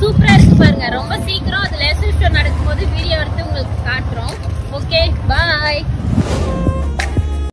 சூப்பரா இருக்கு பாருங்க. ரொம்ப சீக்கிரம் அது லெசன் ஷோ நடக்கும்போது வீடியோ எடுத்து உங்களுக்கு காட்டுறோம்